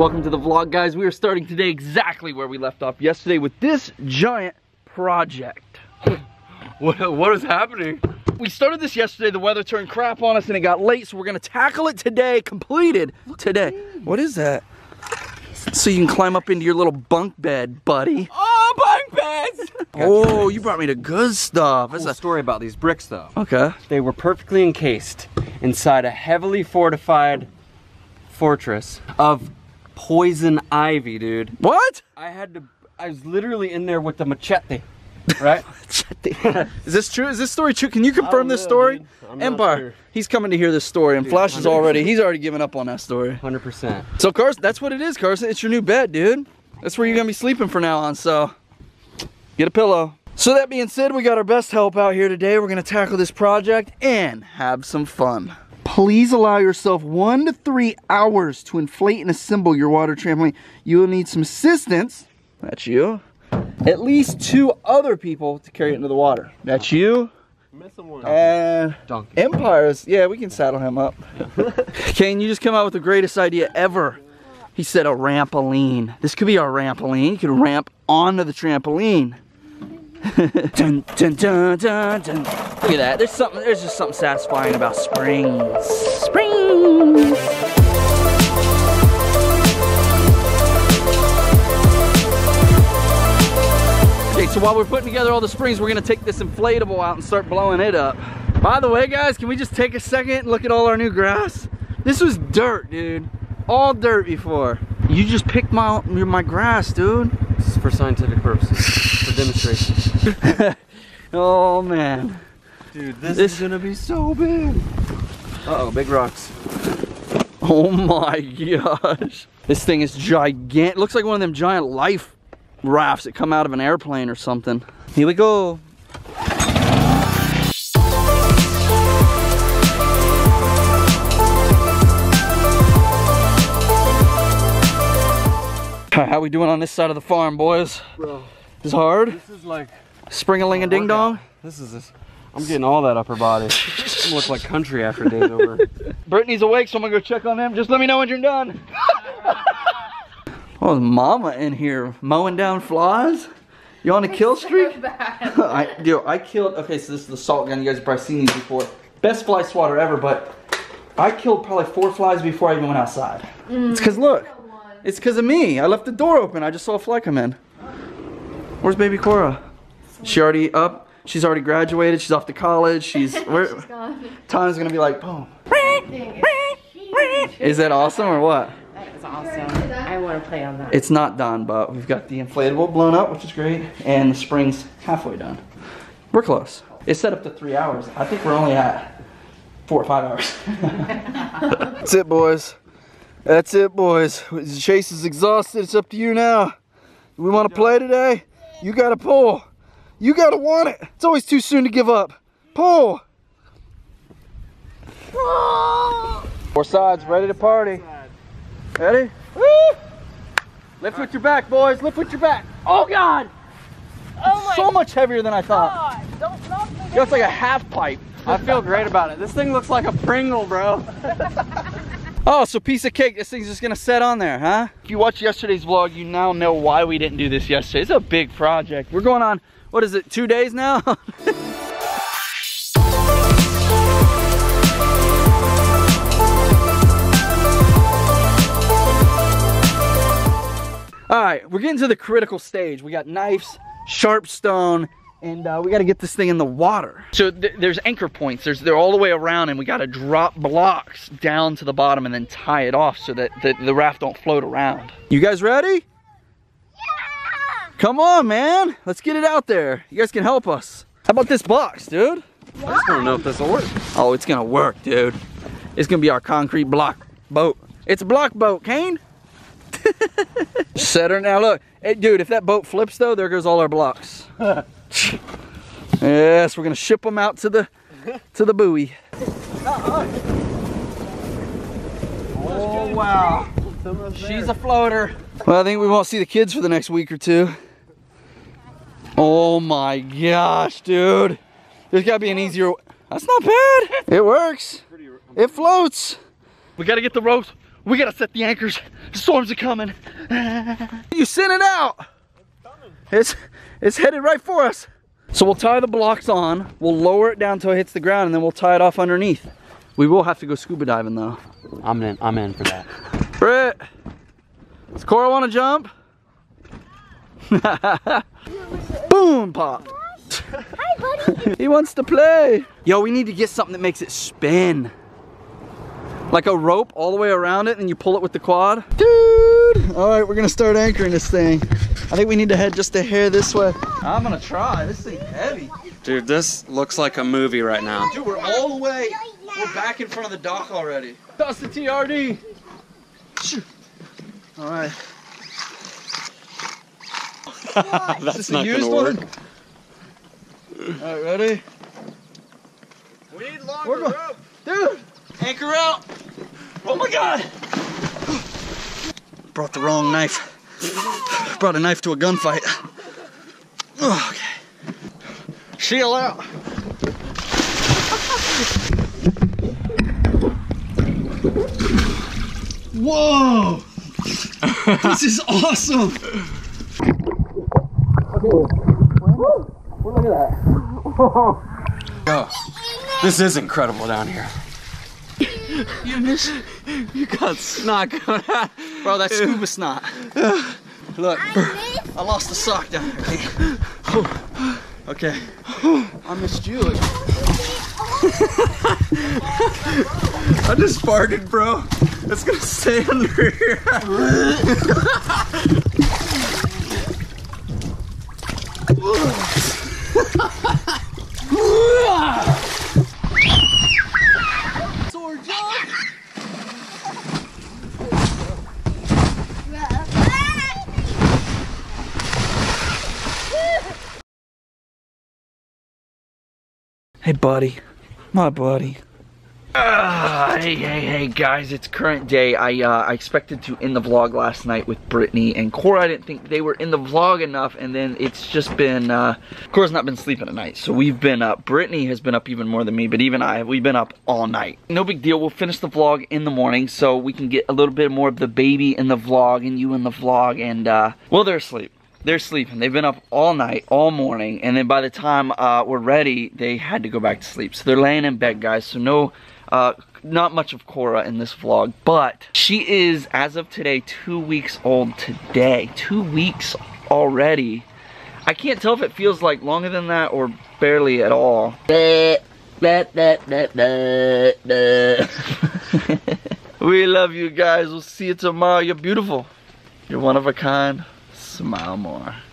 Welcome to the vlog, guys. We are starting today exactly where we left off yesterday with this giant project. What, what is happening? We started this yesterday, the weather turned crap on us and it got late, so we're gonna tackle it today, completed today. What is that? So you can climb up into your little bunk bed, buddy. Oh, bunk beds! Oh, you brought me to good stuff. That's Cool a, story about these bricks though. okay. They were perfectly encased inside a heavily fortified fortress of poison ivy, dude. What? I had to, I was literally in there with the machete, right? machete. Is this true? Is this story true? Can you confirm this know, story? I'm not Empire. sure. He's coming to hear this story, and Flash is 100%. already, he's already given up on that story. 100%. So Carson, that's what it is, Carson. It's your new bed, dude. That's where you're gonna be sleeping from now on, so get a pillow. So that being said, we got our best help out here today. We're gonna tackle this project and have some fun. Please allow yourself one to three hours to inflate and assemble your water trampoline. You will need some assistance. That's you. At least two other people to carry it into the water. That's you. And Donkey. Empires, yeah, we can saddle him up. Kane, you just come out with the greatest idea ever. He said a rampoline. This could be our rampoline. You could ramp onto the trampoline. Dun, dun, dun, dun, dun. Look at that. There's something. There's just something satisfying about springs. Springs. Okay, so while we're putting together all the springs, we're gonna take this inflatable out and start blowing it up. By the way, guys, can we just take a second and look at all our new grass? This was dirt, dude. All dirt before. You just picked my my grass, dude. This is for scientific purposes, for demonstration. Oh man. Dude, this, This- is gonna be so big. Uh-oh, big rocks. Oh my gosh. This thing is gigantic. Looks like one of them giant life rafts that come out of an airplane or something. Here we go. How we doing on this side of the farm, boys? Bro, Is hard? this is like, Spring a ling a ding dong? this is this. I'm getting all that upper body. I'm look like country after day's over. Brittney's awake, so I'm gonna go check on them. Just let me know when you're done. oh, is mama in here mowing down flies? You on a kill streak? I, dude, I killed. Okay, so this is the salt gun. You guys have probably seen these before. Best fly swatter ever, but I killed probably four flies before I even went outside. It's cause look, it's cause of me. I left the door open. I just saw a fly come in. Where's baby Cora? She already up. She's already graduated. She's off to college. She's where? Time's gonna be like boom. Is that awesome or what? That's awesome. I want to play on that. It's not done, but we've got the inflatable blown up, which is great, and the spring's halfway done. We're close. It's set up to three hours. I think we're only at four or five hours. That's it, boys. That's it, boys. Chase is exhausted. It's up to you now. We want to play today? You got to pull. You got to want it. It's always too soon to give up. Pull. Four sides, ready to party. Ready? Woo! Lift with your back, boys. Lift with your back. Oh God! Oh my so much heavier than I thought. god! Don't knock me It's like a half pipe. I feel great about it. This thing looks like a Pringle, bro. Oh, so piece of cake. This thing's just gonna set on there, huh? If you watched yesterday's vlog, you now know why we didn't do this yesterday. It's a big project. We're going on, what is it, two days now? All right, we're getting to the critical stage. We got knives, sharp stone, and uh, we got to get this thing in the water. So th there's anchor points. There's they're all the way around, and we got to drop blocks down to the bottom and then tie it off so that the, the raft don't float around. You guys ready? Yeah. Come on, man. Let's get it out there. You guys can help us. How about this box, dude? I just wanna know if this will work. Oh, it's gonna work, dude. It's gonna be our concrete block boat. It's a block boat, Kane. Set her now. Look, hey, dude. If that boat flips, though, there goes all our blocks. yes, we're gonna ship them out to the to the buoy. Oh, wow. She's a floater. Well, I think we won't see the kids for the next week or two. Oh my gosh, dude. There's gotta be an easier. That's not bad. It works. It floats. We gotta get the ropes We gotta set the anchors. The storms are coming. You send it out. It's it's headed right for us. So we'll tie the blocks on, we'll lower it down until it hits the ground, and then we'll tie it off underneath. We will have to go scuba diving though. I'm in. I'm in for that. Britt, does Cora want to jump? Boom, pop. Hi, buddy. He wants to play. Yo, we need to get something that makes it spin. Like a rope all the way around it and you pull it with the quad. Dude! All right, we're gonna start anchoring this thing. I think we need to head just a hair this way. I'm gonna try, this thing's heavy. Dude, this looks like a movie right now. Dude, we're all the way, we're back in front of the dock already. That's the TRD. All right. That's not gonna work. one? All right, ready? We need We're going- Dude, anchor out. Oh my God. Brought the wrong knife. Brought a knife to a gunfight. Oh, okay. Shield out. Whoa! this is awesome! Okay. This is incredible down here. You miss You got snot going out. Bro, that's scuba snot. Look, I lost a sock down there. Okay. I missed you. I just farted, bro. It's gonna stay under here. Hey, buddy. My buddy. Uh, hey, hey, hey, guys! It's current day. I uh, I expected to end the vlog last night with Brittney and Cora. I didn't think they were in the vlog enough, and then it's just been uh, Cora's not been sleeping at night, so we've been up. Brittney has been up even more than me, but even I, we've been up all night. No big deal. We'll finish the vlog in the morning, so we can get a little bit more of the baby in the vlog and you in the vlog, and uh, well, they're asleep they're sleeping. They've been up all night, all morning, and then by the time uh, we're ready, they had to go back to sleep. So they're laying in bed, guys. So no, uh, not much of Cora in this vlog, but she is, as of today, two weeks old today. Two weeks already. I can't tell if it feels like longer than that or barely at all. we love you guys. We'll see you tomorrow. You're beautiful. You're one of a kind. Smile more.